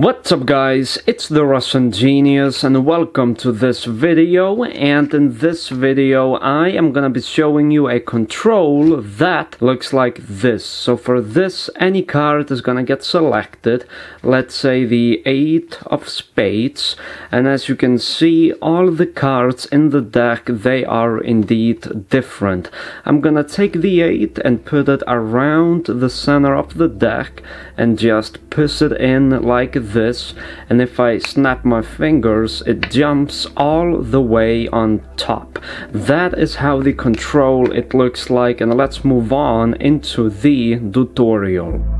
What's up guys, it's the Russian Genius and welcome to this video and in this video I am gonna be showing you a control that looks like this. So for this any card is gonna get selected, let's say the 8 of spades and as you can see all the cards in the deck they are indeed different. I'm gonna take the 8 and put it around the center of the deck and just push it in like this and if I snap my fingers it jumps all the way on top. That is how the control it looks like and let's move on into the tutorial.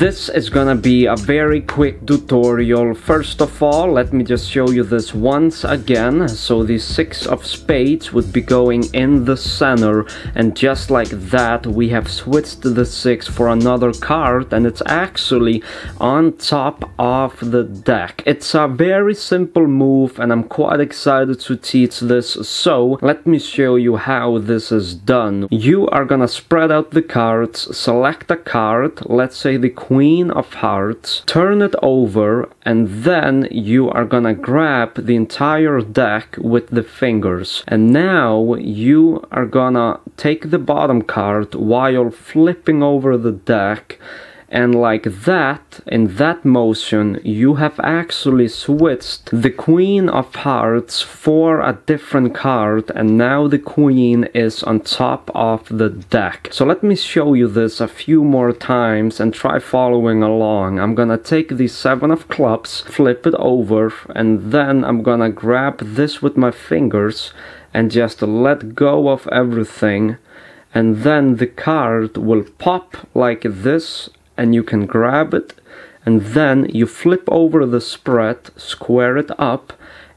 This is gonna be a very quick tutorial. First of all, let me just show you this once again. So the six of spades would be going in the center and just like that we have switched the six for another card and it's actually on top of the deck. It's a very simple move and I'm quite excited to teach this. So let me show you how this is done. You are gonna spread out the cards, select a card, let's say the queen of hearts, turn it over, and then you are gonna grab the entire deck with the fingers. And now you are gonna take the bottom card while flipping over the deck and like that, in that motion, you have actually switched the Queen of Hearts for a different card and now the Queen is on top of the deck. So let me show you this a few more times and try following along. I'm gonna take the Seven of Clubs, flip it over, and then I'm gonna grab this with my fingers and just let go of everything and then the card will pop like this and you can grab it and then you flip over the spread, square it up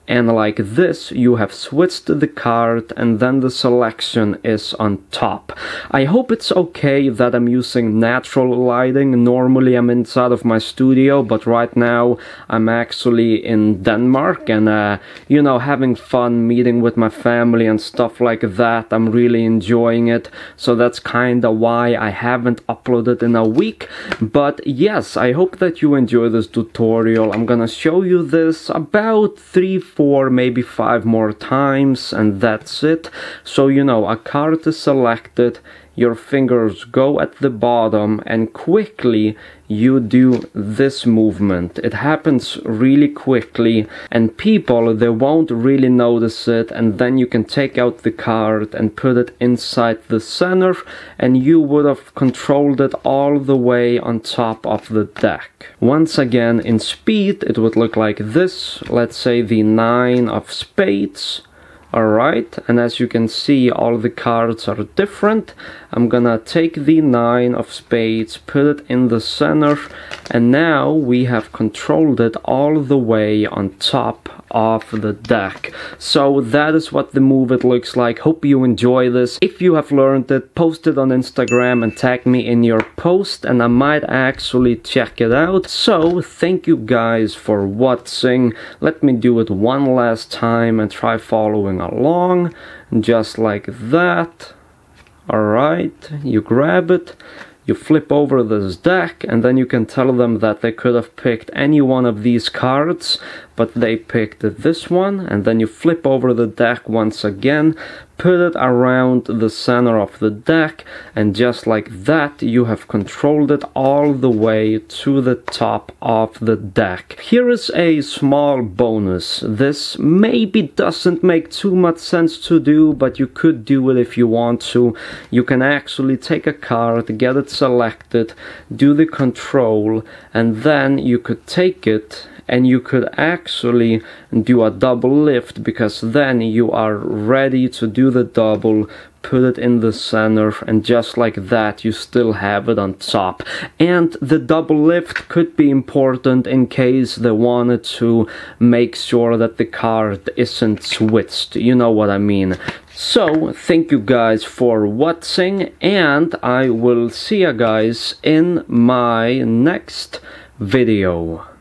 and like this you have switched the card and then the selection is on top. I hope it's okay that I'm using natural lighting. Normally I'm inside of my studio but right now I'm actually in Denmark and uh, you know having fun meeting with my family and stuff like that. I'm really enjoying it so that's kinda why I haven't uploaded in a week but yes I hope that you enjoy this tutorial. I'm gonna show you this about 3 four, maybe five more times and that's it. So you know, a card is selected, your fingers go at the bottom and quickly you do this movement. It happens really quickly and people they won't really notice it and then you can take out the card and put it inside the center and you would have controlled it all the way on top of the deck. Once again in speed it would look like this. Let's say the nine of spades Alright, and as you can see all the cards are different. I'm gonna take the 9 of spades, put it in the center, and now we have controlled it all the way on top of the deck. So that is what the move it looks like. Hope you enjoy this. If you have learned it, post it on Instagram and tag me in your post and I might actually check it out. So thank you guys for watching. Let me do it one last time and try following along just like that alright you grab it you flip over this deck and then you can tell them that they could have picked any one of these cards but they picked this one and then you flip over the deck once again put it around the center of the deck and just like that you have controlled it all the way to the top of the deck. Here is a small bonus. This maybe doesn't make too much sense to do but you could do it if you want to. You can actually take a card, get it selected, do the control and then you could take it and you could actually do a double lift because then you are ready to do the double put it in the center and just like that you still have it on top. And the double lift could be important in case they wanted to make sure that the card isn't switched. You know what I mean. So thank you guys for watching and I will see you guys in my next video